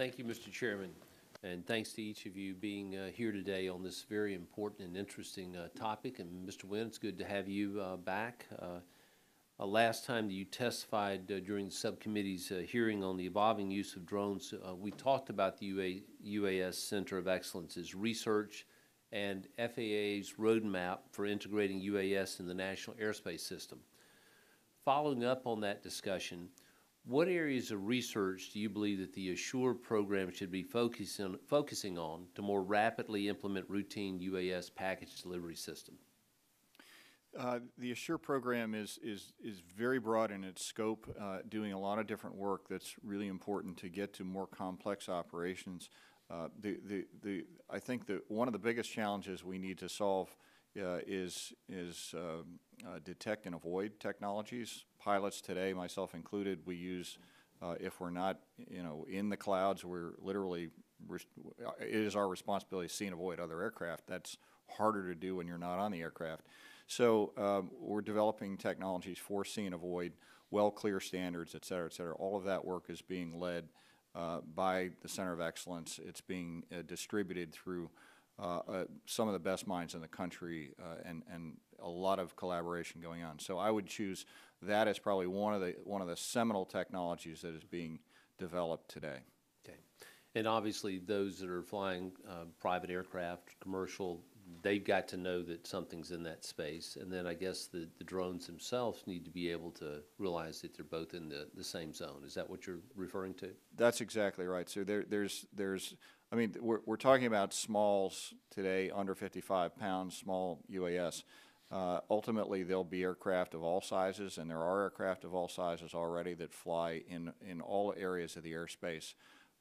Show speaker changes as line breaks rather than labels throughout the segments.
Thank you, Mr. Chairman, and thanks to each of you being uh, here today on this very important and interesting uh, topic. And Mr. Wynne, it's good to have you uh, back. Uh, last time that you testified uh, during the subcommittee's uh, hearing on the evolving use of drones, we talked about the UA, UAS Center of Excellence's research and FAA's roadmap for integrating UAS in the national airspace system. Following up on that discussion, what areas of research do you believe that the Assure program should be focusing, focusing on to more rapidly implement routine UAS package delivery system?
Uh, the Assure program is, is, is very broad in its scope, uh, doing a lot of different work that's really important to get to more complex operations. Uh, the, the, the, I think that one of the biggest challenges we need to solve uh, is, is um, detect and avoid technologies. Pilots today, myself included, we use, uh, if we're not you know, in the clouds, we're literally, it is our responsibility to see and avoid other aircraft. That's harder to do when you're not on the aircraft. So um, we're developing technologies for see and avoid, well clear standards, et cetera, et cetera. All of that work is being led uh, by the Center of Excellence. It's being uh, distributed through uh, uh some of the best minds in the country uh, and, and a lot of collaboration going on. So I would choose that as probably one of the, one of the seminal technologies that is being developed today.
Okay. And obviously, those that are flying uh, private aircraft, commercial, they've got to know that something's in that space. And then I guess the, the drones themselves need to be able to realize that they're both in the, the same zone. Is that what you're referring to?
That's exactly right. So there, there's, there's, I mean, we're, we're talking about smalls today, under 55 pounds, small UAS. Uh, ultimately, there'll be aircraft of all sizes, and there are aircraft of all sizes already that fly in, in all areas of the airspace.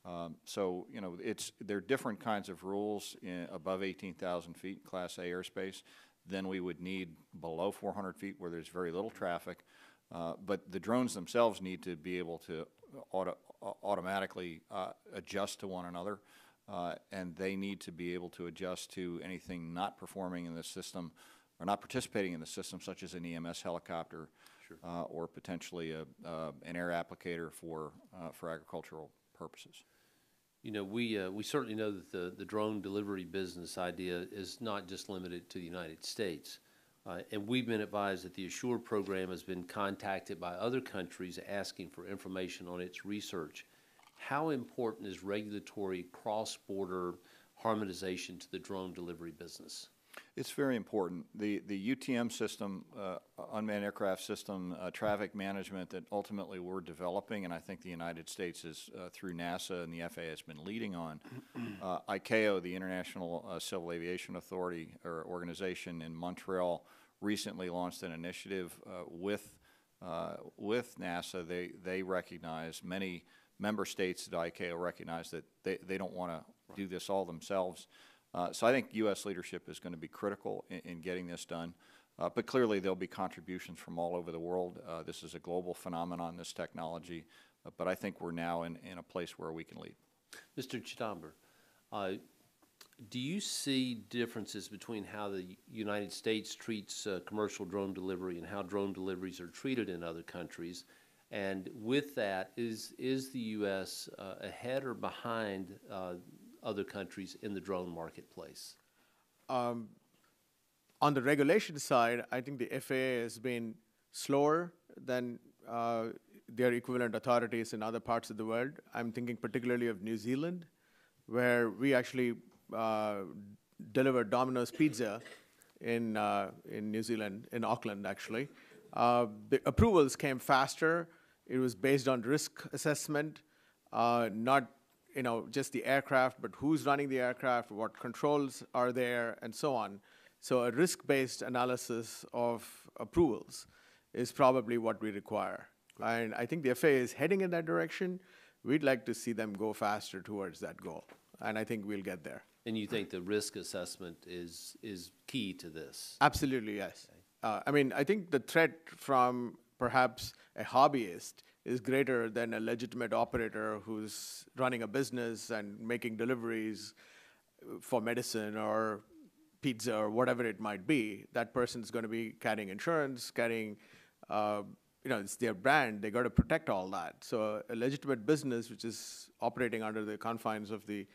Um, so, you know, it's, there are different kinds of rules in, above 18,000 feet Class A airspace than we would need below 400 feet where there's very little traffic. Uh, but the drones themselves need to be able to auto, automatically uh, adjust to one another, uh, and they need to be able to adjust to anything not performing in the system or not participating in the system, such as an EMS helicopter sure. Uh, or potentially a, uh, an air applicator for, for agricultural purposes.
You know, we, uh, we certainly know that the, the drone delivery business idea is not just limited to the United States. Uh, and we've been advised that the Assure program has been contacted by other countries asking for information on its research. How important is regulatory cross-border harmonization to the drone delivery business?
It's very important. The, the UTM system, uh, unmanned aircraft system, uh, traffic management that ultimately we're developing, and I think the United States is uh, through NASA and the FAA has been leading on. Uh, ICAO, the International uh, Civil Aviation Authority or organization in Montreal, recently launched an initiative uh, with with NASA. They they recognize many member states at ICAO recognize that they, they don't want to do this all themselves. Uh, so I think U.S. leadership is going to be critical in, in getting this done. Uh, but clearly, there'll be contributions from all over the world. Uh, this is a global phenomenon, this technology. Uh, but I think we're now in, in a place where we can lead.
Mr. Chidamber, uh, do you see differences between how the United States treats uh, commercial drone delivery and how drone deliveries are treated in other countries? And with that, is, is the U.S. ahead or behind other countries in the drone marketplace? Um,
on the regulation side, I think the FAA has been slower than uh, their equivalent authorities in other parts of the world. I'm thinking particularly of New Zealand, where we actually uh, delivered Domino's Pizza in, uh, in New Zealand, in Auckland actually. Uh, the approvals came faster. It was based on risk assessment, uh, not you know, just the aircraft, but who's running the aircraft, what controls are there, and so on. So a risk-based analysis of approvals is probably what we require. And I think the FAA is heading in that direction. We'd like to see them go faster towards that goal. And I think we'll get there.
And you think the risk assessment is, is key to this?
Absolutely, yes. Okay. Uh, I mean, I think the threat from perhaps a hobbyist is greater than a legitimate operator who's running a business and making deliveries for medicine or pizza or whatever it might be. That person's going to be carrying insurance, carrying, uh, you know, it's their brand. They got to protect all that. So a legitimate business, which is operating under the confines of the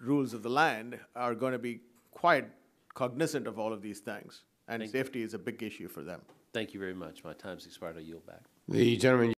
rules of the land, are going to be quite cognizant of all of these things. And
Thank
safety you. is a big issue for them.
Thank you very much. My time's expired. I yield back.
The gentleman.